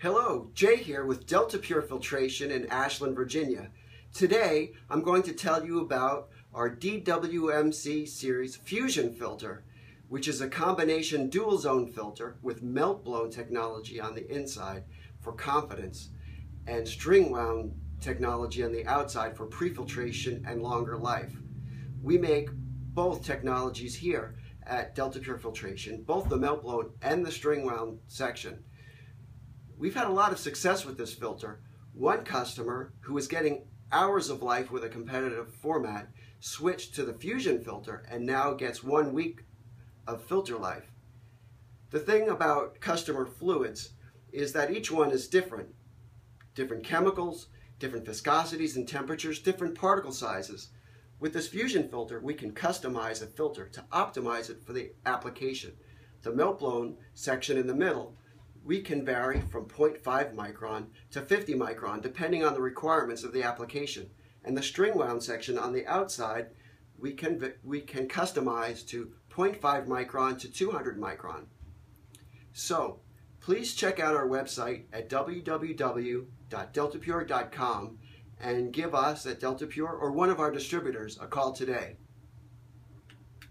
Hello, Jay here with Delta Pure Filtration in Ashland, Virginia. Today, I'm going to tell you about our DWMC series Fusion filter, which is a combination dual zone filter with melt blown technology on the inside for confidence and string wound technology on the outside for prefiltration and longer life. We make both technologies here at Delta Pure Filtration, both the melt blown and the string wound section. We've had a lot of success with this filter. One customer who was getting hours of life with a competitive format switched to the Fusion filter and now gets one week of filter life. The thing about customer fluids is that each one is different. Different chemicals, different viscosities and temperatures, different particle sizes. With this Fusion filter, we can customize a filter to optimize it for the application. The melt blown section in the middle we can vary from 0.5 micron to 50 micron depending on the requirements of the application. And the string wound section on the outside, we can, we can customize to 0.5 micron to 200 micron. So, please check out our website at www.deltapure.com and give us at DeltaPure or one of our distributors a call today.